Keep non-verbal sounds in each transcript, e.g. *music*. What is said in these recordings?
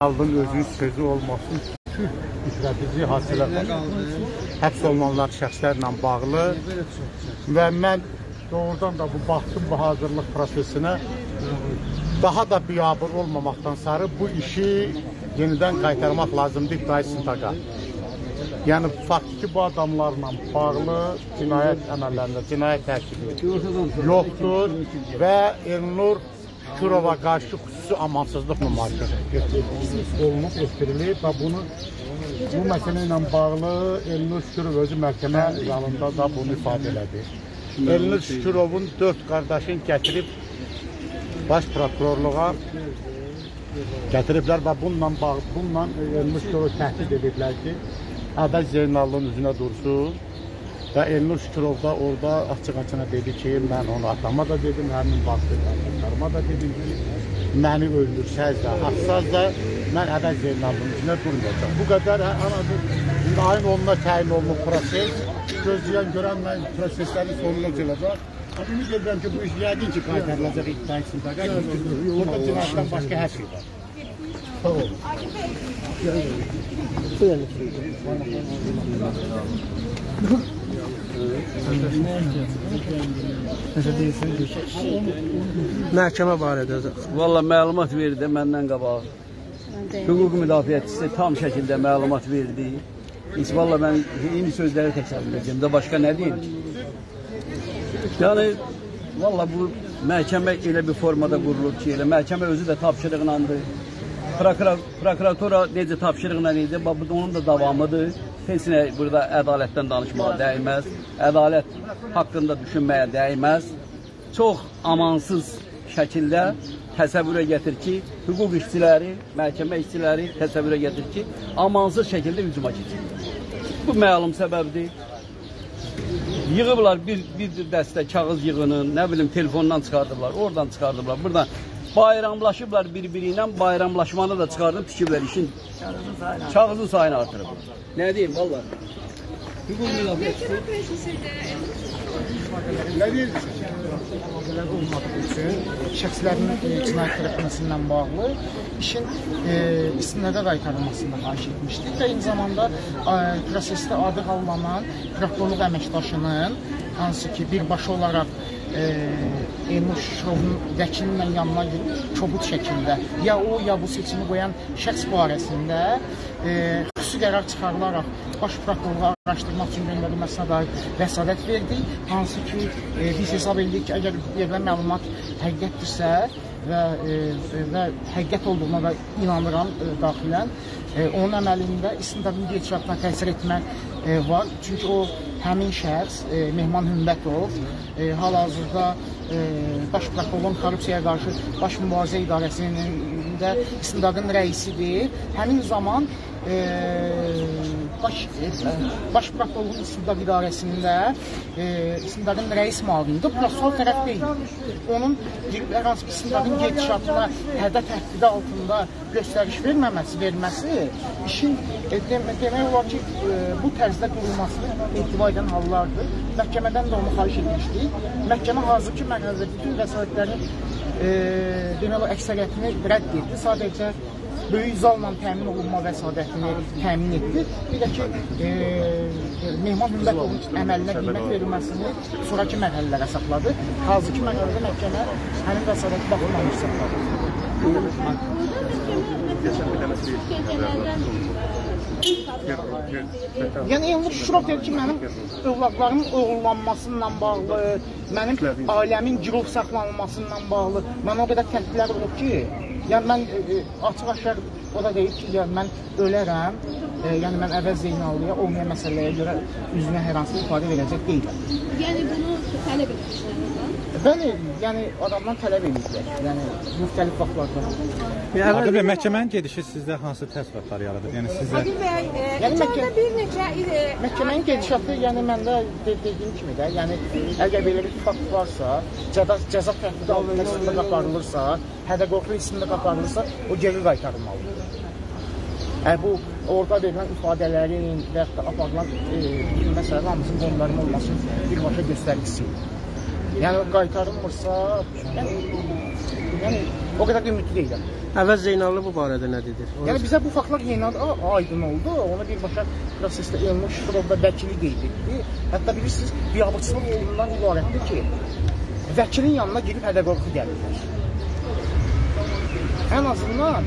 Aldın özünün sözü olmasın. Sülh müstəfizi hasilə həbs olunanlar şəxslərlə bağlı və mən doğrudan da bu baxdım bu hazırlıq prosesinə daha da biabır olmamaqdan sarı bu işi yenidən qaytarmaq lazımdır İbtidai sintaqa. Yəni faktiki bu adamlarla bağlı cinayət əməllərində cinayət tərkibi yoxdur və Elnur Şükürova qarşı xüsusi amansızlıq mümarikəsi olunub, ötürülüb və bunu bu məsələ ilə bağlı Elnur Şükürov özü məhkəmə zalında da bunu ifadə elədi. Elnur Şükürovun dörd qardaşını gətirib baş prokurorluğa gətiriblər və bununla bağlı, bununla Elnur Şükürov təhdid ediblər ki, Əbəz Zeynallının üzünə dursun və Elnur Şükürov da orada açıq-açına dedi ki, mən onu atama da dedim, həmin vaxtı qardaşlarıma da dedim ki, məni öldürsəz də, atsanız da mən Əbəz Zeynallının üzünə durmayacaq. Bu qədər anadır. Ayın 10-na təyin olunub proses. Gözləyən görən mən proseslərin sonuna gələcək. Ümid edirəm ki, bu iş yəqin ki, qaytarılacaq iddia istintaqə. Burada cinayətdən başqa hər şey var. Sağ olun. Necə deyirsiniz? Məhkəmə barədə Valla məlumat verdi məndən qabaq. Hüquq müdafiəçisi tam şəkildə məlumat verdi. Heç valla mən eyni sözləri təkrar edəcəm də başqa nə deyim? Yəni valla bu məhkəmə elə bir formada qurulur ki, elə məhkəmə özü də tapşırıqlandı. Prokura, prokuratura necə tapşırıqla idi, bu onun da davamıdır. Heç nə burada ədalətdən danışmağa dəyməz. Ədalət haqqında düşünməyə dəyməz. Çox amansız şəkildə təsəvvürə gətir ki, hüquq işçiləri, məhkəmə işçiləri təsəvvürə gətir ki, amansız şəkildə hücuma keçirlər. Bu məlum səbəbdir. Yığıblar bir, bir dəstə kağız yığının, nə bilim telefondan çıxardıblar, oradan çıxardıblar, buradan bayramlaşıblar bir-biri ilə, bayramlaşmanı da çıxardıb tikiblər işin. Kağızın sayını artırıb. Nə deyim, valla. Hüquq müdafiəçisi. Nə deyirsiniz? Mübaliğə olmadığı üçün şəxslərin e, cinayət tərəfməsindən bağlı işin e, istinada qaytarılmasını xahiş etmişdik və eyni zamanda e, prosesdə adı qallanan prokurorluq əməkdaşının hansı ki birbaşa olaraq e, Elnur Şuşovun vəkilinin yanına kobud şəkildə ya o ya bu seçimi qoyan şəxs barəsində e, xüsusi qərar çıxarılaraq baş prokurorluğa araşdırmaq üçün göndərilməsinə dair vəsadət verdi. Hansı ki, e, biz hesab edirik ki, əgər verilən məlumat həqiqətdirsə və e, və həqiqət olduğuna da inanıram e, daxilən, e, onun əməlində istintaqın gedişatına təsir etmə e, var. Çünki o həmin şəxs e, Mehman Hümbətov e, hal-hazırda e, Baş Prokurorluğun korrupsiyaya qarşı Baş Mübarizə İdarəsinin də istintaqın rəisidir. Həmin zaman e, baş baş prokurorluğun istintaq idarəsində istintaqın rəis müavinidir. Bu da sol tərəf deyil. Onun hər hansı bir istintaqın gedişatına hədəf təhdidi altında göstəriş verməməsi, verməsi işin e, demək, olar ki, e, bu tərzdə qurulmasını etibar edən hallardır. Məhkəmədən də onu xahiş etmişdik. Məhkəmə hazırki mərhələdə bütün vəsaitlərin e, demək olar əksəriyyətini rədd etdi. Sadəcə böyük zalla təmin olunma vəsadətini təmin etdi. Bir də ki, e, Mehman Hümbətovun əməlinə qiymət verilməsini sonraki mərhələlərə saxladı. Hazırki mərhələdə məhkəmə həmin vəsadəti baxılmamış saxladı. Yəni Elnur Şurov deyir ki, mənim övladlarımın oğurlanmasıyla bağlı, mənim ailəmin girov saxlanılmasıyla bağlı mən o qədər təhdidlər olub ki, yəni mən e, e açıq-aşkar o da deyir ki, yəni mən ölərəm, e, yəni mən əvəz Zeynallıya olmayan məsələyə görə üzünə hər hansı ifadə verəcək deyiləm. Yəni bunu tələb etmişlər. Bəli, yəni adamdan tələb edirlər. Yəni müxtəlif vaxtlarda. Aqil bəy, məhkəmənin gedişi sizdə hansı təəssüratlar yaradır? Yəni sizə Aqil bəy, e, Yəni məhkəmə- bir neçə e, Məhkəmənin gedişatı, yəni məndə de dediyim kimi də, yəni əgər belə bir fakt varsa, cəza cəza təhdidi altında istintaq aparılırsa, hədə-qorxu istintaq aparılırsa, o geri qaytarılmalıdır. Hə bu orada verilən ifadələrin və da aparılan e, bütün məsələlər hamısının qondarma olmasının birbaşa göstəricisidir. Yəni qaytarılmırsa, yəni, yəni o qədər də ümidli deyiləm. Əvəz Zeynallı bu barədə nə dedir? Onu- Yəni bizə bu faktlar yeni a- aydın oldu. Ona birbaşa prosesdə Elnur Şükürov da vəkili qeyd etdi. Hətta bilirsiniz, biabırçılıq oyunundan ibarətdir ki, vəkilin yanına girib hədə-qorxu gəlirlər. Ən azından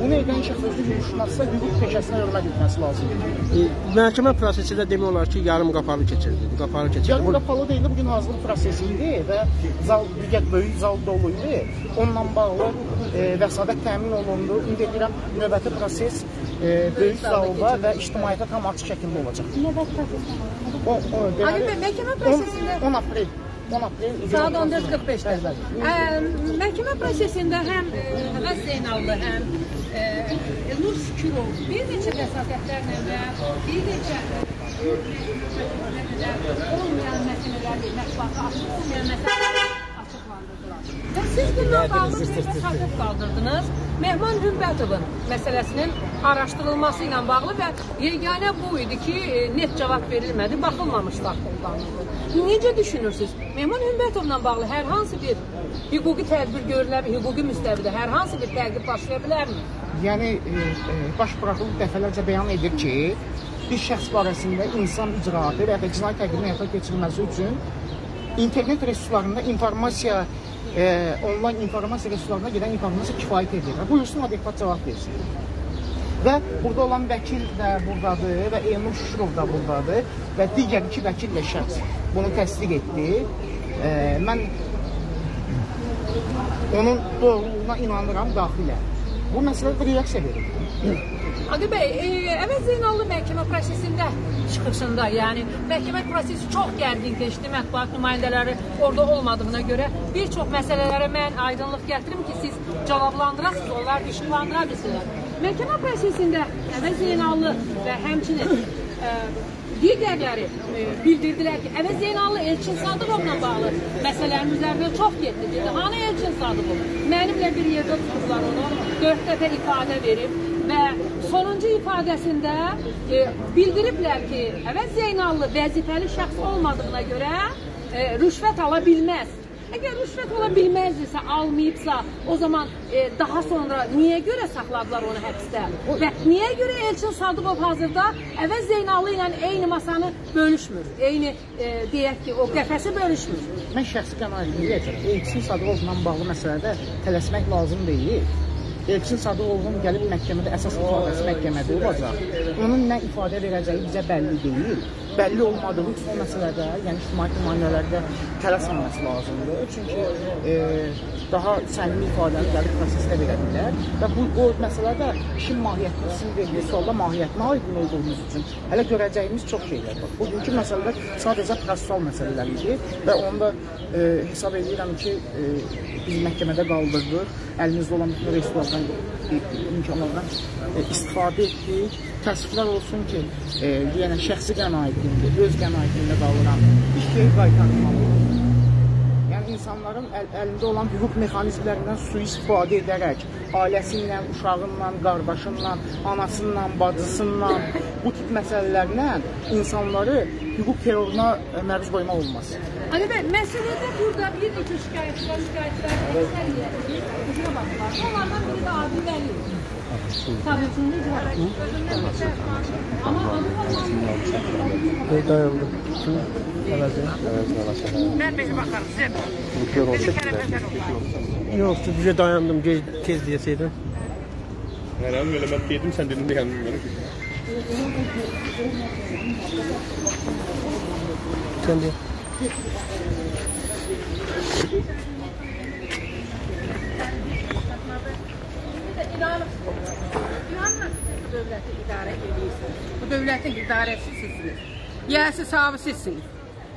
bunu edən şəxs özü hüquqşünasla hüquq peşəsinə hörmət etməsi lazımdır. E, Məhkəmə prosesi də demək olar ki, yarım qapalı keçirdi. Qapalı keçirdi. Yarım Bu- qapalı deyildi, bugün hazırlıq prosesi idi və zal digər böyük zal dolu idi. Onunla bağlı e, vəsatət təmin olundu. İndi deyirəm növbəti proses e, böyük zalda və ictimaiyyətə tam açıq şəkildə olacaq. Növbət prosesi. O, o, deməli, məhkəmə prosesində- 10, 10 aprel 10 aprel Saat 14:45-də. Bəli, bəli. Ə, Məhkəmə prosesində həm ə, Əvəz Zeynallı, həm ə, Elnur Şükürov bir neçə vəsatətlərlə və bir neçə olmayan məsələləri mətbuata açıq olmayan məsələləri açıqlandırdılar. Və siz bununla bağlı bir vəsatət qaldırdınız. Mehman Hümbətovun məsələsinin araşdırılması ilə bağlı və yeganə bu idi ki, e, net cavab verilmədi, baxılmamış vaxt qullanıldı. Necə düşünürsüz? Mehman Hümbətovla bağlı hər hansı bir hüquqi tədbir görülə bilər, hüquqi müstəvidə hər hansı bir təqib başlaya bilərmi? Yəni e, e, baş prokuror dəfələrcə bəyan edir ki, bir şəxs barəsində insan icraatı və ya cinayət təqibinin həyata keçirilməsi üçün internet resurslarında informasiya e, onlayn informasiya resurslarına gedən informasiya kifayət edir. Buyursun adekvat cavab versin. Və burada olan vəkil də burdadır və Elnur Şuşurov da burdadır və digər iki vəkil də şəxs bunu təsdiq etdi. E, mən onun doğruluğuna inanıram daxilən. Bu məsələdə reaksiya verir. Adi bəy, e, Əvəz Zeynallı məhkəmə prosesində çıxışında, yəni məhkəmə prosesi çox gərgin keçdi, mətbuat nümayəndələri orada olmadığına görə bir çox məsələlərə mən aydınlıq gətirim ki, siz cavablandırasınız, onlar işıqlandıra bilsinlər. Məhkəmə prosesində Əvəz Zeynallı və həmçinin e, digərləri e, bildirdilər ki, Əvəz Zeynallı Elçin Sadıqovla bağlı məsələlərin üzərində çox getdi. Dedi, hanı Elçin Sadıqov? Mənimlə bir yerdə tutublar onu, dörd dəfə ifadə verib və sonuncu ifadəsində e, bildiriblər ki, Əvəz Zeynallı vəzifəli şəxs olmadığına görə e, rüşvət ala bilməz. Əgər rüşvət ola bilməzdirsə, almayıbsa, o zaman e, daha sonra niyə görə saxladılar onu həbsdə? Və niyə görə Elçin Sadıqov hazırda Əvəz Zeynallı ilə eyni masanı bölüşmür? Eyni e, deyək ki, o qəfəsi bölüşmür. Mən şəxsi qənaətimi deyəcəm. Elçin Sadıqovla bağlı məsələdə tələsmək lazım deyil. Elçin Sadıqovun gəlib məhkəmədə əsas ifadəsi məhkəmədə olacaq. Onun nə ifadə verəcəyi bizə bəlli deyil. Bəlli olmadığı üçün o məsələdə, yəni ictimai nümayəndələrdə tələsməməsi lazımdır. Çünki e, daha səmimi ifadəni gəlib prosesdə verə bilər və bu o məsələdə işin mahiyyətini sizin verdiyiniz sualda mahiyyətinə aydın olduğunuz üçün hələ görəcəyimiz çox şeylər var. Bugünkü məsələlər sadəcə prosessual məsələlər idi və onda e, hesab edirəm ki, e, biz məhkəmədə qaldırdıq. Əlimizdə olan bütün resurslardan, imkanlardan istifadə etdik. Təəssüflər olsun ki, e, yenə şəxsi qənaətimdir, öz qənaətimdə qalıram. Bir şey qaytarılmalıdır. Yəni insanların əl əlində olan hüquq mexanizmlərindən sui-istifadə edərək ailəsindən, uşağından, qardaşından, anasından, bacısından bu tip məsələlərlə insanları hukuk terörüne məruz qoymaq olmaz. Ali bəy, məsələdə burada bir neçə şikayətçilər, şikayətçilər əksəriyyət hücuma baxdılar. Onlardan biri də Adil Vəliyev. Tabiatını icra etdi. Ama Adil Vəliyev dayandı. Ben bir bakarım size. Bir kere benden oldu. Yok, bize dayandım tez diyeseydin. Herhalde öyle ben yedim sen dedin de gelmiyorum bana. Sən de. bu dövləti idarə edirsiniz. Bu dövlətin idarəçisi sizsiniz. Yəsi sahibi sizsiniz.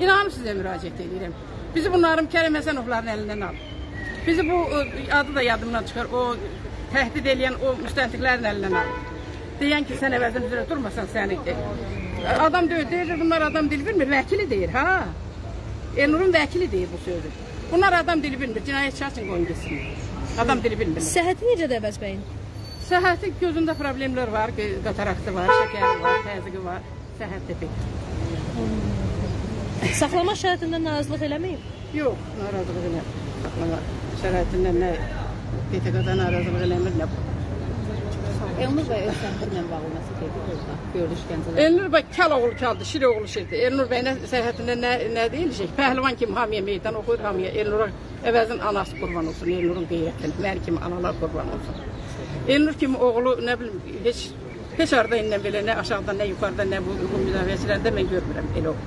İnanın sizə müraciət edirəm. Bizi bunların Kərəm Həsənovların əlindən alın. Bizi bu ə, adı da yadımdan çıxar. O təhdid edən o müstəntiqlərin əlindən alın. Deyən ki, sən əvəzin üzrə durmasan səni. Adam deyir, deyir, bunlar adam dil bilmir, vəkili deyir, ha? Elnurun vəkili deyir bu sözü. Bunlar adam dili bilmir, cinayət şahsın qoyun gitsin. Adam dili bilmir. Səhhəti necədir Əvəz bəyin? Səhhəti gözündə problemlər var, qataraktı var, şəkəri var, təzyiqi var, səhhət tepik. Saxlama şərtindən narazılıq eləməyib? Yox, narazılıq elə. Saxlama şəraitindən nə PTK-dan narazılıq eləmir nə bu. Elnur bəy öz səhhətlə bağlı nəsə dedi burada. Görüş Gəncələr. Elnur bəy kəl oğlu kaldı, şir oğlu şirdi. Elnur bəy nə səhhətində nə, nə deyiləcək? Pəhlivan kimi hamiyə meydan oxuyur, hamiyə. Elnur'a əvəzin anası qurban olsun, Elnur'un qeyrətinə. Mənim kimi analar qurban olsun. Elnur kimi oğlu nə bilim heç heç arda indən belə nə aşağıda, nə yuxarıda, nə bu, bu müdafiəçilərdə mən görmürəm elə o. *laughs*